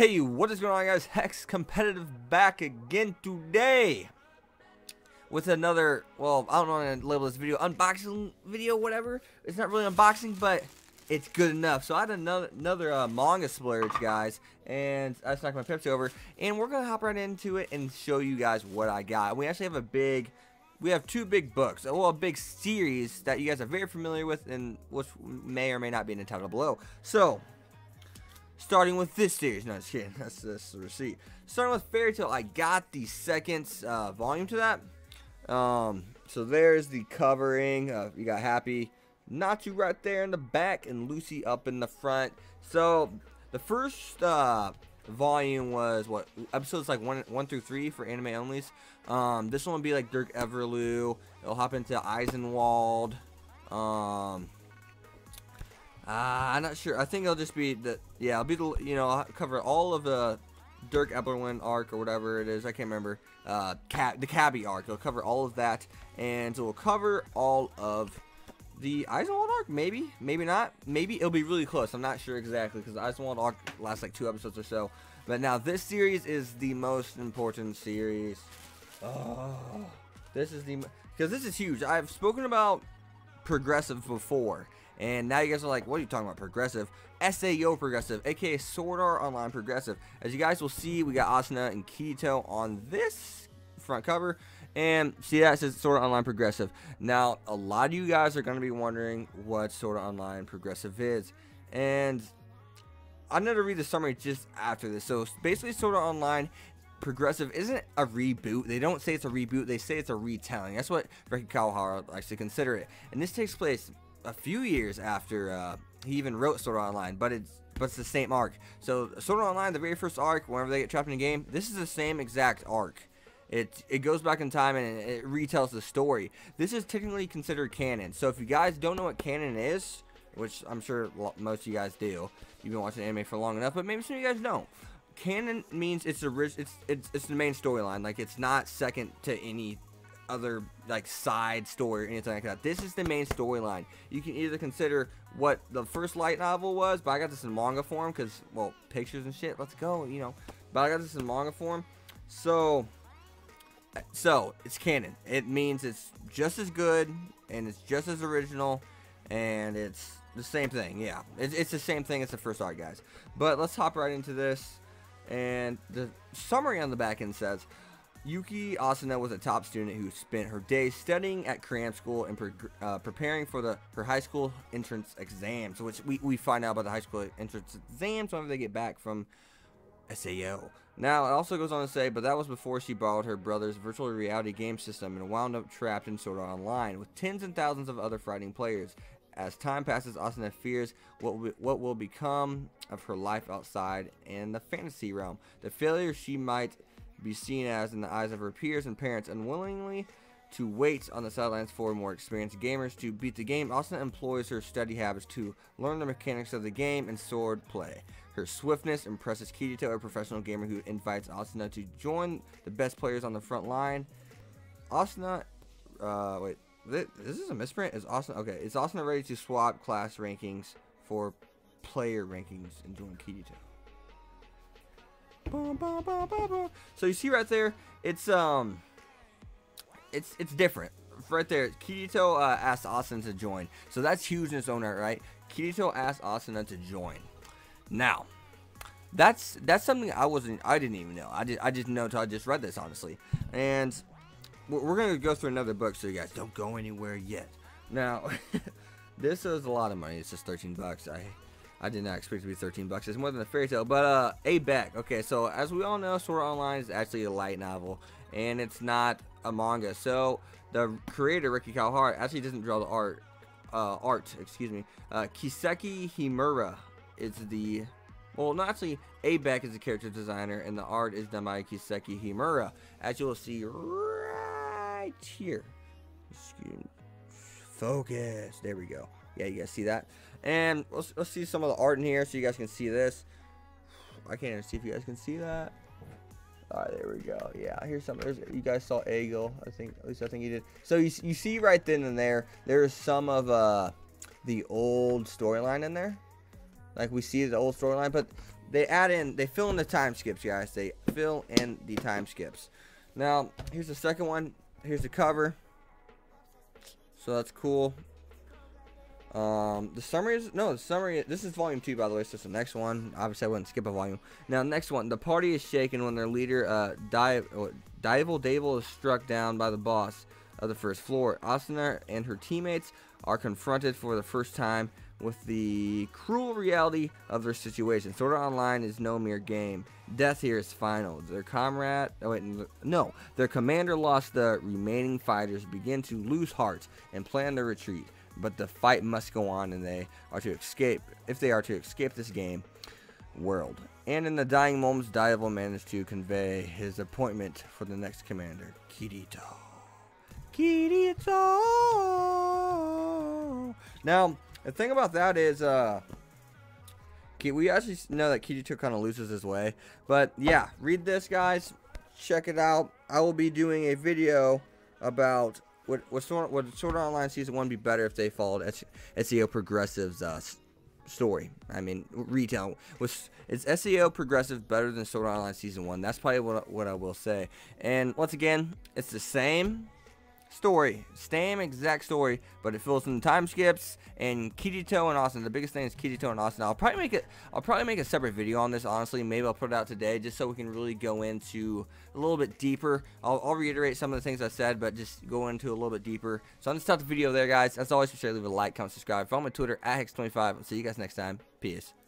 Hey, what is going on guys? Hex Competitive back again today with another, well, I don't know how to label this video, unboxing video, whatever. It's not really unboxing, but it's good enough. So I had another, another uh, manga splurge, guys, and I knocked my Pepsi over, and we're going to hop right into it and show you guys what I got. We actually have a big, we have two big books, well, a big series that you guys are very familiar with, and which may or may not be in the title below. So, starting with this series. No, just kidding. That's, that's the receipt. Starting with Fairy Tail, I got the second uh, volume to that. Um, so there's the covering. Uh, you got Happy, Natsu right there in the back, and Lucy up in the front. So the first uh, volume was what episodes like one one through three for anime onlys. Um, this one will be like Dirk Everlue. It'll hop into Eisenwald. Um, uh, I'm not sure. I think it'll just be the yeah. I'll be the you know I'll cover all of the Dirk Eberlin arc or whatever it is. I can't remember. Uh, the Kaby arc. It'll cover all of that, and it will cover all of the Eisenwald arc. Maybe, maybe not. Maybe it'll be really close. I'm not sure exactly because the Eisenwald arc lasts like two episodes or so. But now this series is the most important series. Oh, this is the because this is huge. I've spoken about progressive before and now you guys are like, what are you talking about? Progressive. SAO Progressive, aka Sword Art Online Progressive. As you guys will see, we got Asuna and Kirito on this front cover. And see that says Sword Art Online Progressive. Now, a lot of you guys are going to be wondering what Sword Art Online Progressive is. And I'm going to read the summary just after this. So basically, Sword Art Online Progressive isn't a reboot. They don't say it's a reboot. They say it's a retelling. That's what Reki Kawahara likes to consider it. And this takes place a few years after uh, he even wrote Sword Art Online, but it's but it's the same arc. So Sword Art Online, the very first arc, whenever they get trapped in a game, this is the same exact arc. It it goes back in time and it retells the story. This is technically considered canon. So if you guys don't know what canon is, which I'm sure most of you guys do, you've been watching anime for long enough, but maybe some of you guys don't. Canon means it's the it's it's it's the main storyline. Like it's not second to any other like side story or anything like that. This is the main storyline. You can either consider what the first light novel was, but I got this in manga form because, well, pictures and shit. Let's go, you know. But I got this in manga form. So, so it's canon. It means it's just as good and it's just as original and it's the same thing. Yeah, it's, it's the same thing as the first art, guys. But let's hop right into this. And the summary on the back end says, Yuki Asuna was a top student who spent her days studying at cram school and pre uh, preparing for the her high school entrance exams, which we, we find out about the high school entrance exams whenever they get back from SAO. Now, it also goes on to say, but that was before she borrowed her brother's virtual reality game system and wound up trapped in Sword Art Online with tens and thousands of other fighting players. As time passes, Asuna fears what, what will become of her life outside in the fantasy realm. The failure she might be seen as in the eyes of her peers and parents unwillingly to wait on the sidelines for more experienced gamers to beat the game. Asuna employs her study habits to learn the mechanics of the game and sword play. Her swiftness impresses Kirito, a professional gamer who invites Asuna to join the best players on the front line. Asuna, uh, wait, this, this is a misprint? Is Asuna, okay, is Asuna ready to swap class rankings for player rankings and join Kirito? So you see right there, it's um, it's it's different. Right there, Kirito uh, asked Asuna to join, so that's huge in its own right, right? Kirito asked Asuna to join. Now, that's that's something I wasn't, I didn't even know. I did, I didn't know until I just read this honestly, and we're, we're gonna go through another book, so you guys don't go anywhere yet. Now, this is a lot of money. It's just 13 bucks. I I did not expect it to be 13 bucks. It's more than a Fairy Tail. But uh, a back. Okay, so as we all know, Sword Online is actually a light novel, and it's not a manga. So the creator Reki Kawahara actually doesn't draw the art. Uh, art, excuse me. Uh, Kiseki Himura is the well, not actually, abec is the character designer, and the art is done by Kiseki Himura, as you will see right here. Excuse Focus. There we go. Yeah, you guys see that? And let's, let's see some of the art in here so you guys can see this. I can't even see if you guys can see that. Alright, there we go. Yeah, here's some. There's, you guys saw Eagle, I think. At least I think you did. So you, you see right then and there, there's some of uh, the old storyline in there. Like we see the old storyline, but they add in, they fill in the time skips, guys. They fill in the time skips. Now, here's the second one. Here's the cover. So that's cool. Um, the summary is no, the summary. This is volume two, by the way. So it's the next one. Obviously, I wouldn't skip a volume. Now, next one. The party is shaken when their leader, uh, Dive, Diavel Dable, is struck down by the boss of the first floor. Asuna and her teammates are confronted for the first time with the cruel reality of their situation. Sword Art Online is no mere game. Death here is final. Their comrade, oh wait, no, their commander lost the remaining fighters, begin to lose heart and plan their retreat. But the fight must go on, and they are to escape. If they are to escape this game world. And in the dying moments, Diavel managed to convey his appointment for the next commander, Kirito. Kirito. Now, the thing about that is, uh, we actually know that Kirito kind of loses his way. But yeah, read this, guys. Check it out. I will be doing a video about would would Sword, would Sword Art Online Season 1 be better if they followed SAO Progressive's uh, story? I mean, retail. Was Is SAO Progressive better than Sword Art Online Season 1? That's probably what, what I will say. And once again, it's the same story. Same exact story, but it fills in the time skips and Kirito and Austin. The biggest thing is Kirito and Austin. I'll probably make it I'll probably make a separate video on this honestly. Maybe I'll put it out today just so we can really go into a little bit deeper. I'll, I'll reiterate some of the things I said, but just go into a little bit deeper. So I'm just stop the video there guys. As always, be sure to leave a like, comment, subscribe. Follow me on Twitter at Hexx25. I'll see you guys next time. Peace.